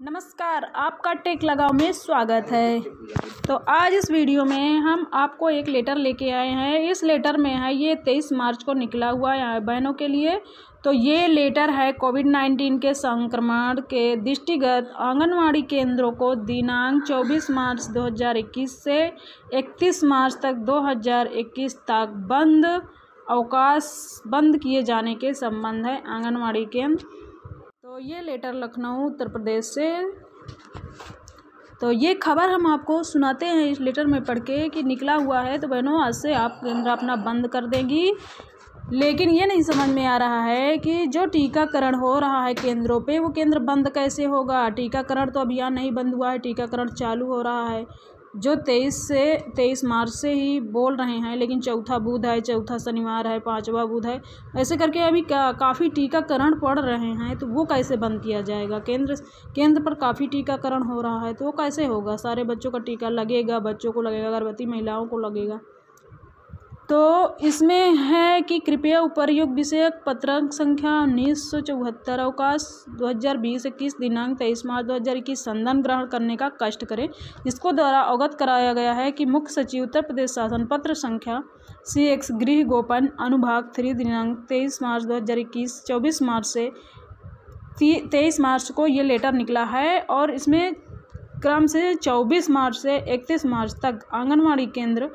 नमस्कार, आपका टेक लगाव में स्वागत है। तो आज इस वीडियो में हम आपको एक लेटर लेके आए हैं। इस लेटर में है, ये तेईस मार्च को निकला हुआ है बहनों के लिए। तो ये लेटर है कोविड नाइन्टीन के संक्रमण के दृष्टिगत आंगनवाड़ी केंद्रों को दिनांक चौबीस मार्च 2021 से इकतीस मार्च तक 2021 तक बंद अवकाश बंद किए जाने के संबंध है आंगनवाड़ी केंद्र। तो ये लेटर लखनऊ, उत्तर प्रदेश से। तो ये खबर हम आपको सुनाते हैं इस लेटर में पढ़ के कि निकला हुआ है। तो बहनों, आज से आप केंद्र अपना बंद कर देंगी। लेकिन ये नहीं समझ में आ रहा है कि जो टीकाकरण हो रहा है केंद्रों पे, वो केंद्र बंद कैसे होगा? टीकाकरण तो अभियान नहीं बंद हुआ है, टीकाकरण चालू हो रहा है। जो तेईस से तेईस मार्च से ही बोल रहे हैं लेकिन चौथा बुध है चौथा शनिवार है पांचवा बुध है ऐसे करके अभी का, काफ़ी टीकाकरण पड़ रहे हैं तो वो कैसे बंद किया जाएगा? केंद्र केंद्र पर काफ़ी टीकाकरण हो रहा है तो वो कैसे होगा? सारे बच्चों का टीका लगेगा बच्चों को लगेगा गर्भवती महिलाओं को लगेगा। तो इसमें है कि कृपया उपर्युक्त विषयक पत्रक संख्या उन्नीस सौ चौहत्तर अवकाश दो हज़ार बीस इक्कीस दिनांक तेईस मार्च दो हज़ार इक्कीस संदन ग्रहण करने का कष्ट करें। जिसको द्वारा अवगत कराया गया है कि मुख्य सचिव उत्तर प्रदेश शासन पत्र संख्या सी एक्स गृह गोपन अनुभाग थ्री दिनांक तेईस मार्च दो हज़ार इक्कीस चौबीस मार्च से तेईस मार्च को ये लेटर निकला है और इसमें क्रम से चौबीस मार्च से इकतीस मार्च तक आंगनवाड़ी केंद्र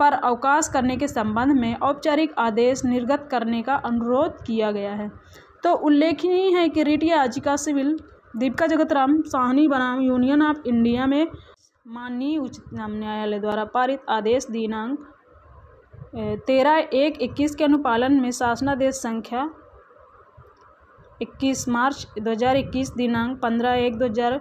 पर अवकाश करने के संबंध में औपचारिक आदेश निर्गत करने का अनुरोध किया गया है। तो उल्लेखनीय है कि रिट याचिका सिविल दीपिका जगतराम साहनी बनाम यूनियन ऑफ़ इंडिया में माननीय उच्चतम न्यायालय द्वारा पारित आदेश दिनांक तेरह एक इक्कीस के अनुपालन में शासनादेश संख्या इक्कीस मार्च 2021 दिनांक पंद्रह एक दो हज़ार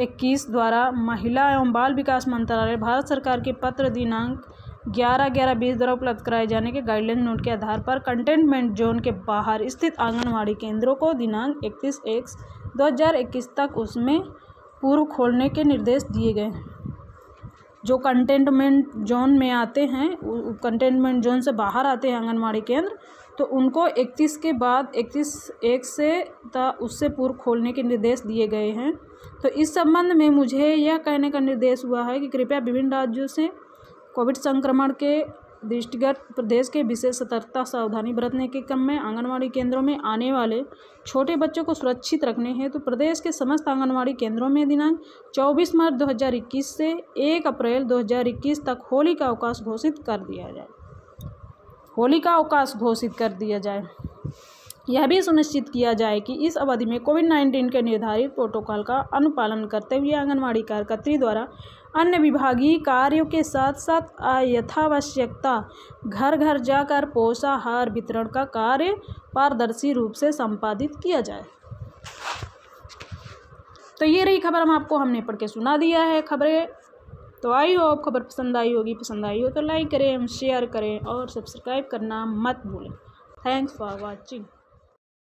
इक्कीस द्वारा महिला एवं बाल विकास मंत्रालय, भारत सरकार के पत्र दिनांक ग्यारह ग्यारह बीस द्वारा उपलब्ध कराए जाने के गाइडलाइन नोट के आधार पर कंटेनमेंट जोन के बाहर स्थित आंगनवाड़ी केंद्रों को दिनांक इकतीस एक दो हज़ार इक्कीस तक उसमें पूर्व खोलने के निर्देश दिए गए। जो कंटेनमेंट जोन में आते हैं कंटेनमेंट जोन से बाहर आते हैं आंगनवाड़ी केंद्र तो उनको इकतीस के बाद इकतीस एक से ता, उससे पूर्व खोलने के निर्देश दिए गए हैं। तो इस संबंध में मुझे यह कहने का निर्देश हुआ है कि कृपया विभिन्न राज्यों से कोविड संक्रमण के दृष्टिगत प्रदेश के विशेष सतर्कता, सावधानी बरतने के क्रम में आंगनवाड़ी केंद्रों में आने वाले छोटे बच्चों को सुरक्षित रखने हेतु तो प्रदेश के समस्त आंगनवाड़ी केंद्रों में दिनांक 24 मार्च 2021 से 1 अप्रैल 2021 तक होली का अवकाश घोषित कर दिया जाए। होली का अवकाश घोषित कर दिया जाए। यह भी सुनिश्चित किया जाए कि इस अवधि में कोविड नाइन्टीन के निर्धारित प्रोटोकॉल का अनुपालन करते हुए आंगनबाड़ी कार्यकर्त्री द्वारा अन्य विभागीय कार्यों के साथ साथ यथावश्यकता घर घर जाकर पोषाहार वितरण का कार्य पारदर्शी रूप से संपादित किया जाए। तो ये रही खबर हम आपको हमने पढ़ के सुना दिया है खबरें। तो आई हो आप खबर पसंद आई होगी, पसंद आई हो तो लाइक करें, शेयर करें और सब्सक्राइब करना मत भूलें। Thanks for watching.